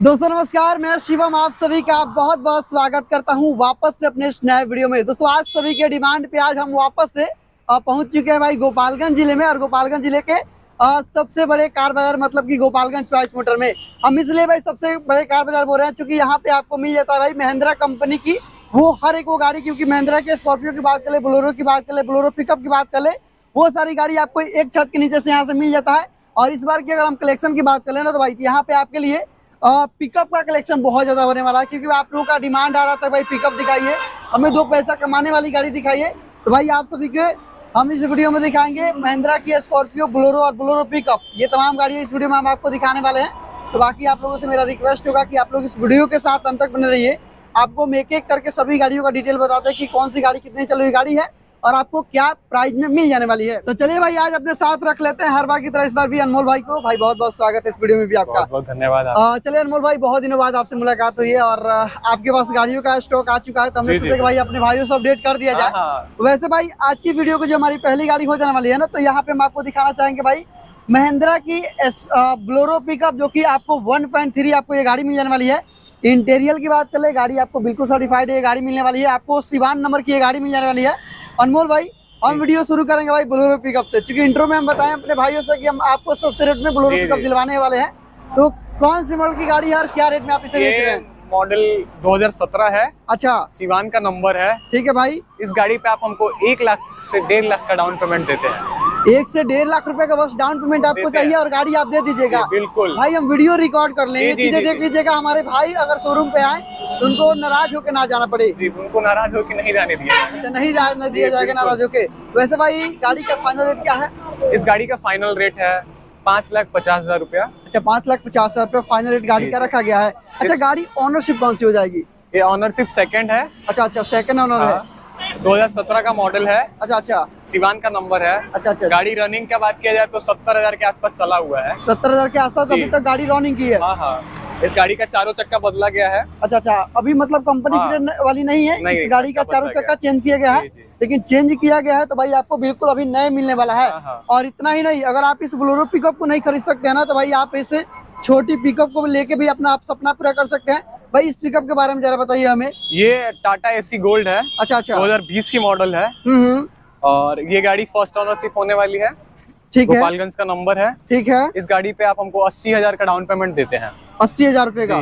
दोस्तों, नमस्कार, मैं शिवम, आप सभी का बहुत बहुत स्वागत करता हूँ वापस से अपने नए वीडियो में। दोस्तों, आज सभी के डिमांड पे आज हम वापस से पहुँच चुके हैं भाई गोपालगंज ज़िले में। और गोपालगंज ज़िले के सबसे बड़े कार बाज़ार मतलब कि गोपालगंज चॉइस मोटर में। हम इसलिए भाई सबसे बड़े कार बाज़ार बोल रहे हैं, चूँकि यहाँ पे आपको मिल जाता है भाई महिंद्रा कंपनी की, वो हर एक वो गाड़ी, क्योंकि महिंद्रा के स्कॉर्पियो की बात कर ले बोलोरो की बात कर ले बोलोरो पिकअप की बात कर ले, वो सारी गाड़ी आपको एक छत के नीचे से यहाँ से मिल जाता है। और इस बार की अगर हम कलेक्शन की बात कर लेना तो भाई यहाँ पे आपके लिए पिकअप का कलेक्शन बहुत ज़्यादा होने वाला है, क्योंकि आप लोगों का डिमांड आ रहा था भाई पिकअप दिखाइए। हमें दो पैसा कमाने वाली गाड़ी दिखाइए। तो भाई आप सभी के हम इस वीडियो में दिखाएँगे महिंद्रा की स्कॉर्पियो बोलोरो और बोलोरो पिकअप ये तमाम गाड़ियाँ इस वीडियो में हम आपको दिखाने वाले हैं। तो बाकी आप लोगों से मेरा रिक्वेस्ट होगा कि आप लोग इस वीडियो के साथ अंत तक बने रहिए। आपको एक एक करके सभी गाड़ियों का डिटेल बताते हैं कि कौन सी गाड़ी कितनी चली हुई गाड़ी है। और आपको क्या प्राइस में मिल जाने वाली है? तो चलिए भाई आज अपने साथ रख लेते हैं हर बार की तरह इस बार भी अनमोल भाई को। भाई बहुत बहुत स्वागत है इस वीडियो में भी आपका। बहुत धन्यवाद चलिए अनमोल भाई बहुत दिनों बाद आपसे मुलाकात हुई है और आपके पास गाड़ियों का स्टॉक आ चुका है तो हमने। सोचा भाई अपने भाइयों से अपडेट कर दिया जाए। हाँ, हाँ। वैसे भाई आज की वीडियो को जो हमारी पहली गाड़ी हो जाने वाली है ना तो यहाँ पे हम आपको दिखाना चाहेंगे भाई महिंद्रा की ब्लोरो पिकअप जो कि आपको 1.3 आपको ये गाड़ी मिल जाने वाली है। इंटीरियर की बात कर ले गाड़ी आपको बिल्कुल सर्टिफाइड है गाड़ी मिलने वाली है। आपको सिवान नंबर की गाड़ी मिल जाने वाली है। अनमोल भाई हम वीडियो शुरू करेंगे भाई ब्लोरो पिकअप से। क्योंकि इंट्रो में हम बताएँ अपने भाइयों से कि हम आपको सस्ते रेट में ब्लोरो पिकअप दिलवाने वाले हैं। तो कौन सी मॉडल की गाड़ी है और क्या रेट में आप इसे बेच रहे हैं? मॉडल 2017 है। अच्छा। सिवान का नंबर है। ठीक है भाई। इस गाड़ी पे आप हमको एक लाख से डेढ़ लाख का डाउन पेमेंट देते हैं। एक से डेढ़ लाख रुपए का बस डाउन पेमेंट आपको चाहिए और गाड़ी आप दे दीजिएगा। बिल्कुल। भाई हम वीडियो रिकॉर्ड कर लेंगे। चीज़ें देख लीजिएगा हमारे भाई अगर शोरूम पे आए तो उनको नाराज़ होकर ना जाना पड़े। उनको नाराज़ हो कि नहीं जाने दिया अच्छा नहीं जाने दिया जाएगा बिल्कुल। नाराज़ होके। वैसे भाई गाड़ी का फाइनल रेट क्या है? इस गाड़ी का फाइनल रेट है पाँच लाख पचास हज़ार रुपया। अच्छा पाँच लाख पचास हज़ार रुपये फाइनल रेट गाड़ी का रखा गया है। अच्छा गाड़ी ऑनरशिप कौन सी हो जाएगी? ये ऑनरशिप सेकंड है। अच्छा अच्छा सेकंड ऑनर है। हाँ, 2017 का मॉडल है। अच्छा अच्छा। सिवान का नंबर है। अच्छा अच्छा गाड़ी रनिंग का बात किया जाए तो सत्तर हज़ार के आसपास चला हुआ है। सत्तर हज़ार के आसपास अभी तक गाड़ी रनिंग की है? हाँ हाँ। इस गाड़ी का चारों चक्का बदला गया है। अच्छा अच्छा। अभी मतलब कंपनी हाँ। वाली नहीं है? नहीं, इस गाड़ी का चारों चक्का चेंज किया गया है। लेकिन चेंज किया गया है तो भाई आपको बिल्कुल अभी नए मिलने वाला हाँ, हाँ। और इतना ही नहीं अगर आप इस बोलोरो पिकअप को नहीं खरीद सकते हैं ना तो भाई आप इस छोटी पिकअप को लेके भी अपना आप सपना पूरा कर सकते हैं। भाई इस पिकअप के बारे में जरा बताइए हमें। ये टाटा एसी गोल्ड है। अच्छा अच्छा। 2020 की मॉडल है। हम्म हम्म, और ये गाड़ी फ़र्स्ट ऑनरशिप होने वाली है। ठीक है। गोपालगंज का नंबर है। ठीक है। इस गाड़ी पे आप हमको अस्सी हज़ार का डाउन पेमेंट देते हैं। अस्सी हज़ार रुपए का।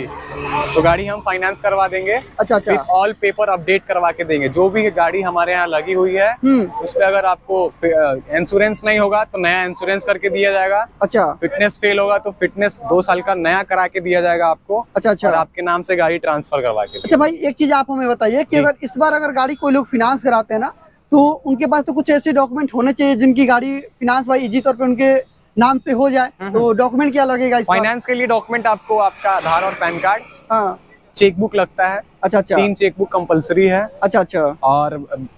तो गाड़ी हम फाइनेंस करवा देंगे। अच्छा अच्छा। ऑल पेपर अपडेट करवा के देंगे। जो भी गाड़ी हमारे यहाँ लगी हुई है हम्म। उस पे अगर आपको इंश्योरेंस नहीं होगा तो नया इंश्योरेंस करके दिया जाएगा। अच्छा। फिटनेस फेल होगा तो फिटनेस दो साल का नया करा के दिया जाएगा आपको। अच्छा और अच्छा आपके नाम से गाड़ी ट्रांसफ़र करवा के अच्छा भाई एक चीज़ आप हमें बताइए की अगर इस बार अगर गाड़ी कोई लोग फिनांस कराते हैं ना तो उनके पास तो कुछ ऐसे डॉक्यूमेंट होने चाहिए जिनकी गाड़ी फिनांस भाई इजी तौर पर उनके नाम पे हो जाए हम्म, तो डॉक्यूमेंट क्या लगेगा इस फाइनेंस के लिए डॉक्यूमेंट आपको आपका आधार और पैन कार्ड हाँ। चेकबुक लगता है। अच्छा अच्छा। तीन चेकबुक कंपलसरी है। अच्छा अच्छा। और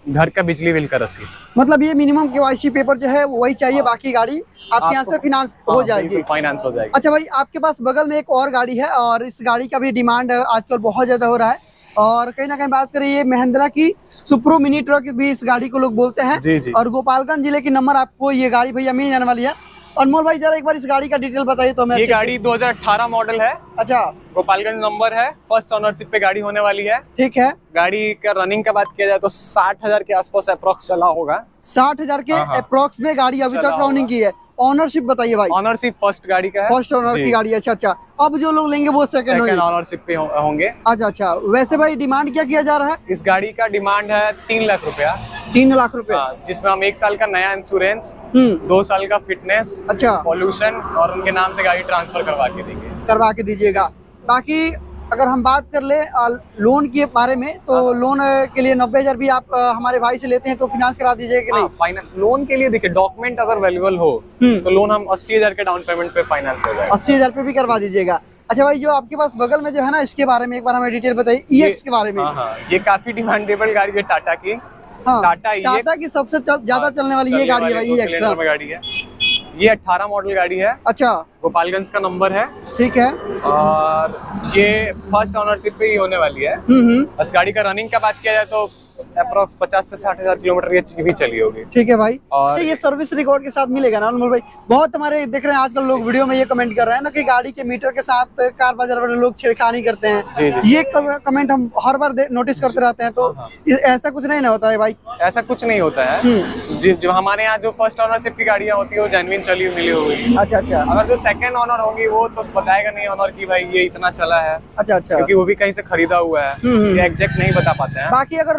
घर का बिजली बिल का रसीद। मतलब ये मिनिमम केवाईसी पेपर जो है वही चाहिए बाकी गाड़ी आपके यहाँ से आपको- फिनांस हो जाएगी। फाइनेंस हो जाएगी। अच्छा भाई आपके पास बगल में एक और गाड़ी है और इस गाड़ी का भी डिमांड आजकल बहुत ज़्यादा हो रहा है। और कहीं ना कहीं बात करें ये महिंद्रा की सुप्रो मिनी ट्रक भी इस गाड़ी को लोग बोलते हैं। जी जी। और गोपालगंज ज़िले की नंबर आपको ये गाड़ी भैया मिल जाने वाली है। अनमोल भाई जरा एक बार इस गाड़ी का डिटेल बताइए तो मैं ये गाड़ी 2018 मॉडल है। अच्छा। गोपालगंज नंबर है फ़र्स्ट ओनरशिप पे गाड़ी होने वाली है। ठीक है। गाड़ी का रनिंग का बात किया जाए तो साठ हज़ार के आसपास अप्रोक्स चला होगा। साठ हज़ार के हाँ, हाँ। अप्रोक्स में गाड़ी अभी तक रनिंग की है। ऑनरशिप बताइए भाई। ऑनरशिप फ़र्स्ट गाड़ी का है। फ़र्स्ट ओनर जी। की गाड़ी अच्छा अच्छा। अब जो लोग लेंगे वो सेकंड सेकंड ऑनरशिप पे होंगे। अच्छा अच्छा। वैसे भाई डिमांड क्या किया जा रहा है? इस गाड़ी का डिमांड है तीन लाख रुपया। तीन लाख रुपए हाँ, जिसमें हम एक साल का नया इंश्योरेंस हम्म। दो साल का फिटनेस अच्छा। पॉल्यूशन और उनके नाम से गाड़ी ट्रांसफ़र करवा के देंगे। करवा के दीजिएगा। बाकी अगर हम बात कर ले लोन के बारे में तो हाँ। लोन के लिए नब्बे हज़ार भी आप हमारे भाई से लेते हैं तो फिनांस करा दीजिएगा कि नहीं? फाइनेंस लोन के लिए देखिए डॉक्यूमेंट अगर अवेलेबल हो हम्म। तो लोन हम अस्सी हज़ार के डाउन पेमेंट पे फाइनेंस हो जाएगा। अस्सी हज़ार पे भी करवा दीजिएगा। अच्छा भाई जो आपके पास बगल में जो है ना इसके बारे में एक बार हमें डिटेल बताइए ई ये- के बारे में। हाँ हाँ ये काफ़ी डिमांडेबल गाड़ी है टाटा की। हाँ टाटा टाटा की सबसे ज़्यादा हाँ, चलने वाली ये गाड़ी है भाई दो EX गाड़ी है। ये 18 मॉडल गाड़ी है। अच्छा। गोपालगंज का नंबर है। ठीक है। और ये फ़र्स्ट ऑनरशिप पे ही होने वाली है। हम्म हम्म। बस गाड़ी का रनिंग का बात किया जाए तो अप्रोक्स पचास से साठ हज़ार किलोमीटर ये भी चली होगी। ठीक है भाई। और- अच्छा ये सर्विस रिकॉर्ड के साथ मिलेगा ना अनमोल भाई? बहुत हमारे देख रहे हैं आजकल लोग वीडियो में ये कमेंट कर रहे हैं ना कि गाड़ी के मीटर के साथ कार बाज़ार वाले लोग छेड़खानी करते हैं। ये कमेंट हम हर बार नोटिस करते रहते हैं तो हाँ, ऐसा कुछ नहीं ना होता है भाई। ऐसा कुछ नहीं होता है। हम्म। जी हमारे यहाँ जो फ़र्स्ट ऑनरशिप की गाड़ियाँ होती है वो जेनविन चली मिली होगी अच्छा अच्छा। अगर जो सेकंड ऑनर होगी वो तो बताएगा नहीं ऑनर की भाई ये इतना चला है। अच्छा अच्छा। क्योंकि वो भी कहीं से खरीदा हुआ है। हम्म, हम्म। एग्जैक्ट नहीं बता पाते हैं। बाकी अगर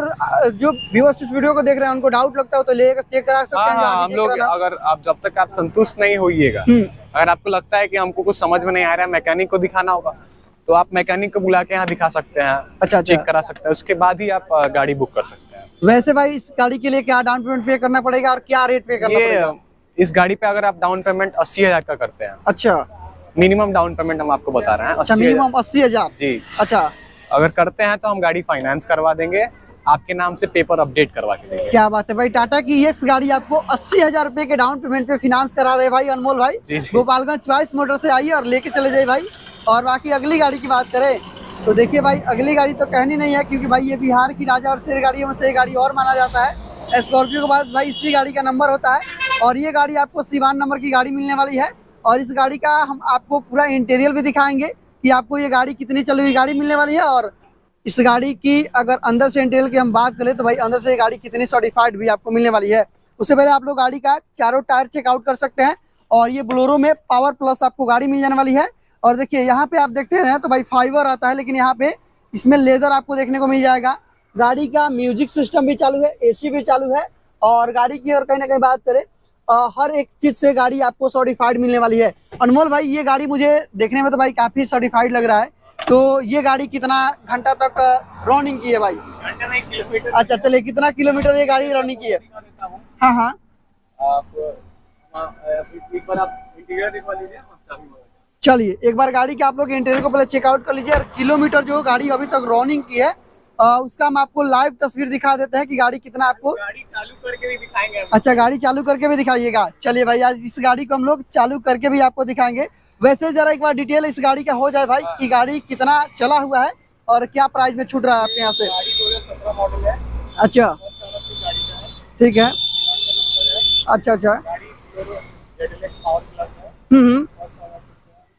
जो व्यूअर्स इस वीडियो को देख रहे हैं उनको डाउट लगता हो तो ले चेक करा सकते हाँ हम लोग अगर आप जब तक आप संतुष्ट नहीं होइएगा हम्म, अगर आपको लगता है कि हमको कुछ समझ में नहीं आ रहा है मैकेनिक को दिखाना होगा तो आप मैकेनिक को बुला के यहाँ दिखा सकते हैं अच्छा अच्छा। चेक करा सकते हैं उसके बाद ही आप गाड़ी बुक कर सकते हैं। वैसे भाई इस गाड़ी के लिए क्या डाउन पेमेंट पे करना पड़ेगा और क्या रेट पे करना पड़ेगा? इस गाड़ी पे अगर आप डाउन पेमेंट अस्सी हज़ार का करते हैं। अच्छा। मिनिमम डाउन पेमेंट हम आपको बता रहे हैं अच्छा मिनिमम अस्सी हज़ार। जी। अच्छा। अगर करते हैं तो हम गाड़ी फाइनेंस करवा देंगे आपके नाम से पेपर अपडेट करवा के देंगे। क्या बात है भाई टाटा की ये गाड़ी आपको अस्सी हज़ार रुपए के डाउन पेमेंट पे फिनांस करा रहे भाई अनमोल भाई। गोपालगंज चॉइस मोटर से आइए और लेके चले जाइए भाई। और बाकी अगली गाड़ी की बात करें तो देखिए भाई अगली गाड़ी तो कहनी नहीं है क्योंकि भाई ये बिहार की राजा और शेर गाड़ियों में से एक गाड़ी और माना जाता है। स्कॉर्पियो के बाद भाई इसी गाड़ी का नंबर होता है। और ये गाड़ी आपको सिवान नंबर की गाड़ी मिलने वाली है। और इस गाड़ी का हम आपको पूरा इंटीरियर भी दिखाएँगे कि आपको ये गाड़ी कितनी चली हुई गाड़ी मिलने वाली है और इस गाड़ी की अगर अंदर से इंटीरियर की हम बात करें तो भाई अंदर से गाड़ी कितनी सर्टिफाइड भी आपको मिलने वाली है। उससे पहले आप लोग गाड़ी का चारों टायर चेकआउट कर सकते हैं और ये ब्लोरो में पावर प्लस आपको गाड़ी मिल जाने वाली है। और देखिए यहाँ पे आप देखते हैं तो भाई फाइबर आता है लेकिन यहाँ पे इसमें लेजर आपको देखने को मिल जाएगा। गाड़ी का म्यूज़िक सिस्टम भी चालू है एसी भी चालू है और गाड़ी की और कहीं ना कहीं बात करें अ, हर एक चीज़ से गाड़ी आपको सर्टिफाइड मिलने वाली है। अनमोल भाई ये गाड़ी मुझे देखने में तो भाई काफ़ी सर्टिफाइड लग रहा है। तो ये गाड़ी कितना घंटा तक रनिंग की है भाई? किलोमीटर। अच्छा चलिए कितना किलोमीटर ये गाड़ी रनिंग की है? हाँ। हाँ आप एक बार आप इंटीरियर दिखवा लीजिए चलिए एक बार गाड़ी के आप लोग इंटीरियर को पहले चेकआउट कर लीजिए और किलोमीटर जो गाड़ी अभी तक रनिंग की है अ, उसका हम आपको लाइव तस्वीर दिखा देते हैं कि गाड़ी कितना आपको गाड़ी चालू करके भी दिखाएँगे अच्छा गाड़ी चालू करके भी दिखाइएगा। चलिए भाई आज इस गाड़ी को हम लोग चालू करके भी आपको दिखाएँगे। वैसे जरा एक बार डिटेल इस गाड़ी का हो जाए भाई कि गाड़ी कितना चला हुआ है और क्या प्राइस में छूट रहा है आपके यहाँ से? मॉडल है। अच्छा। ठीक है। अच्छा अच्छा। गाड़ी हम्म हम्म।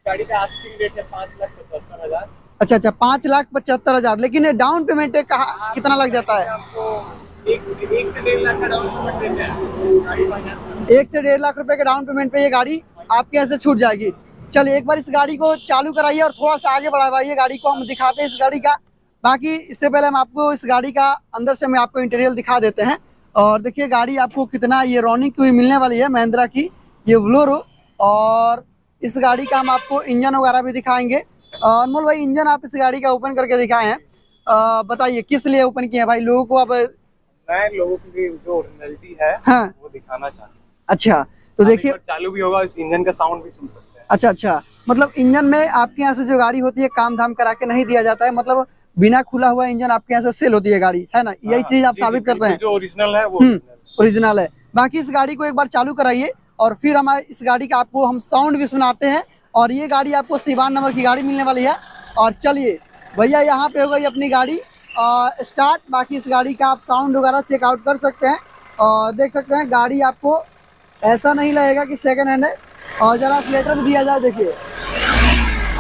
का आस्किंग रेट है पाँच लाख पचहत्तर हज़ार। अच्छा अच्छा। पाँच लाख पचहत्तर हज़ार। लेकिन डाउन पेमेंट कहा कितना लग जाता है? एक से डेढ़ लाख रुपए के डाउन पेमेंट पे ये गाड़ी आपके यहाँ से छूट जाएगी। चलिए एक बार इस गाड़ी को चालू कराइए और थोड़ा सा आगे बढ़ाइए गाड़ी को। हम दिखाते हैं इस गाड़ी का। बाकी इससे पहले हम आपको इस गाड़ी का अंदर से मैं आपको इंटीरियर दिखा देते हैं। और देखिए गाड़ी आपको कितना ये रॉनिंग की हुई मिलने वाली है महिंद्रा की ये ब्लोरो और इस गाड़ी का हम आपको इंजन वगैरह भी दिखाएँगे। अनमोल भाई इंजन आप इस गाड़ी का ओपन करके दिखाए हैं। बताइए किस लिए ओपन किए हैं भाई? लोगों को अब मैं लोगों के जो ओरिजिनलिटी है हाँ। वो दिखाना चाहता अच्छा तो देखिए चालू भी होगा इस इंजन का साउंड भी सुन सकते अच्छा अच्छा। मतलब इंजन में आपके यहाँ से जो गाड़ी होती है काम धाम करा के नहीं दिया जाता है? मतलब बिना खुला हुआ इंजन आपके यहाँ से सेल होती है गाड़ी है ना? यही हाँ, चीज़ आप साबित करते हैं। जो ओरिजिनल है वो हम्म, original है। ओरिजिनल है। बाकी इस गाड़ी को एक बार चालू कराइए और फिर हम इस गाड़ी का आपको हम साउंड भी सुनाते हैं और ये गाड़ी आपको सिवान नंबर की गाड़ी मिलने वाली है। और चलिए भैया यहाँ पे हो गई अपनी गाड़ी। स्टार्ट बाकी इस गाड़ी का आप साउंड वगैरह चेकआउट कर सकते हैं। और देख सकते हैं गाड़ी आपको ऐसा नहीं लगेगा कि सेकंड हैंड है। और जरा स्लेटर भी दिया जाए देखिए।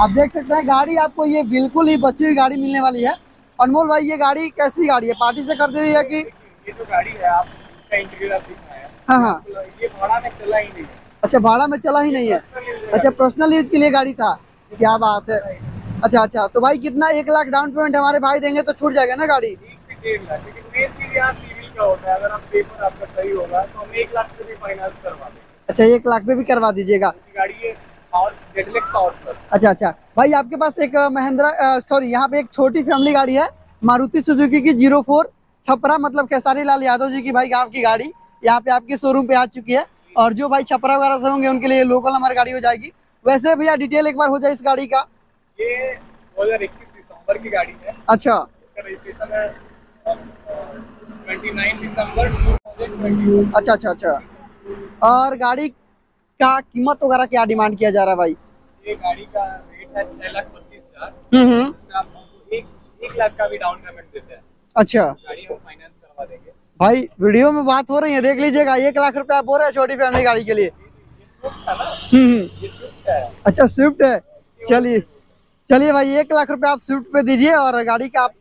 आप देख सकते हैं गाड़ी आपको ये बिल्कुल ही बची हुई गाड़ी मिलने वाली है। अनमोल भाई ये गाड़ी कैसी गाड़ी है? पार्टी से करते हुई है कि ये जो गाड़ी है आप इसका इंटीरियर आप दिख हाँ हाँ। ये भाड़ा में चला ही नहीं है। अच्छा भाड़ा में चला ही नहीं है। अच्छा पर्सनल यूज़ के लिए गाड़ी था। क्या बात है। अच्छा अच्छा तो भाई कितना एक लाख डाउन पेमेंट हमारे भाई देंगे तो छूट जाएगा ना गाड़ी? एक लाख लेकिन मेन चीज़ सिविल का होता है। अगर आप पेपर आपका सही होगा तो हम एक लाख से भी फाइनेंस करवा देंगे। अच्छा एक लाख पे भी करवा दीजिएगा। है अच्छा अच्छा। भाई आपके पास एक महिंद्रा सॉरी यहाँ पे एक छोटी फैमिली गाड़ी है मारुति सुजुकी की ज़ीरो फोर छपरा मतलब खेसारी लाल यादव जी की भाई गाँव की गाड़ी। यहाँ पे आपके शोरूम पे आ चुकी है और जो भाई छपरा वगैरह से होंगे उनके लिए लोकल हमारी गाड़ी हो जाएगी। वैसे भैया डिटेल एक बार हो जाए इस गाड़ी का। ये 2021 दिसंबर की गाड़ी है। अच्छा। इसका रजिस्ट्रेशन है दिसंबर अच्छा अच्छा अच्छा। और गाड़ी का कीमत वगैरह क्या डिमांड किया जा रहा है भाई? ये गाड़ी का रेट है छह लाख पच्चीस हज़ार। हम्म हम्म। एक लाख का भी डाउन पेमेंट देते हैं। अच्छा। गाड़ी हम फाइनेंस करवा भाई वीडियो में बात हो रही है देख लीजिएगा एक लाख रुपया आप बोल रहे हैं छोटी फैमिली गाड़ी के लिए। हम्म हम्म। अच्छा स्विफ्ट है। चलिए चलिए भाई एक लाख रुपया आप स्विफ्ट पे दीजिए और गाड़ी का आप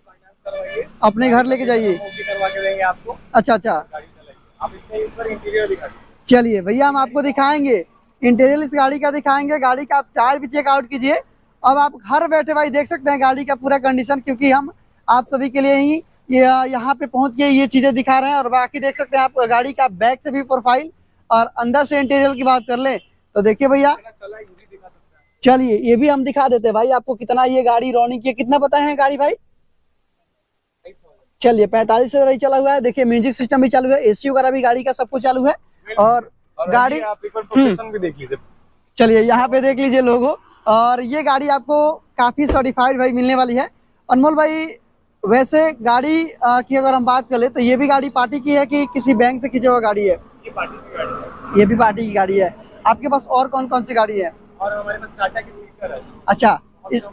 अपने घर लेके जाइए। देंगे आपको। अच्छा अच्छा। आप इसके ऊपर इंटीरियर दिखा चलिए भैया हम आपको दिखाएँगे। इंटीरियर इस गाड़ी का दिखाएँगे। गाड़ी का आप टायर भी चेकआउट कीजिए। अब आप घर बैठे भाई देख सकते हैं गाड़ी का पूरा कंडीशन क्योंकि हम आप सभी के लिए ही यहाँ पे पहुँच के ये चीज़ें दिखा रहे हैं और बाकी देख सकते हैं आप गाड़ी का बैक से भी प्रोफ़ाइल और अंदर से इंटीरियर की बात कर ले तो देखिए भैया। चलिए, ये भी हम दिखा देते हैं भाई आपको कितना ये गाड़ी रॉनिंग की कितना पता है गाड़ी भाई? चलिए, पैंतालीस रही चला हुआ है। देखिए म्यूज़िक सिस्टम भी चालू है। एसी वगैरह भी गाड़ी का सब कुछ चालू है। और और गाड़ी आप एक बार प्रोटेक्शन भी देख लीजिए। चलिए यहाँ पे देख लीजिए लोगो। और ये गाड़ी आपको काफ़ी सर्टिफाइड भाई मिलने वाली है। अनमोल भाई वैसे गाड़ी की अगर हम बात कर ले तो ये भी गाड़ी पार्टी की है कि किसी बैंक से खींचा हुआ गाड़ी है? ये पार्टी की गाड़ी है। ये भी पार्टी की गाड़ी है। आपके पास और कौन कौन सी गाड़ी है? और हमारे पास टाटा की सीटर है। अच्छा इस,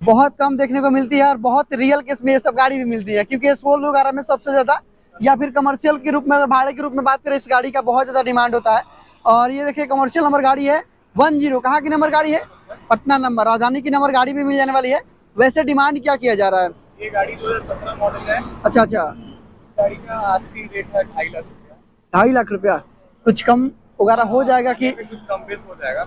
बहुत कम देखने को मिलती है और बहुत रियल केस में ये सब गाड़ी भी मिलती है क्योंकि स्पोल वगैरह में सबसे ज़्यादा या फिर कमर्शियल के रूप में अगर भाड़े के रूप में बात करें इस गाड़ी का बहुत ज़्यादा डिमांड होता है। और ये देखिए कमर्शियल नंबर गाड़ी है वन ज़ीरो कहाँ की नंबर गाड़ी है? पटना नंबर राजधानी की नंबर गाड़ी भी मिल जाने वाली है। वैसे डिमांड क्या किया जा रहा है? ये गाड़ी 2017 मॉडल है। अच्छा अच्छा। गाड़ी का आस्किंग रेट है ढाई लाख रुपया। ढाई लाख रुपया। कुछ कम वगैरह हो जाएगा कि कुछ कम बेस हो जाएगा।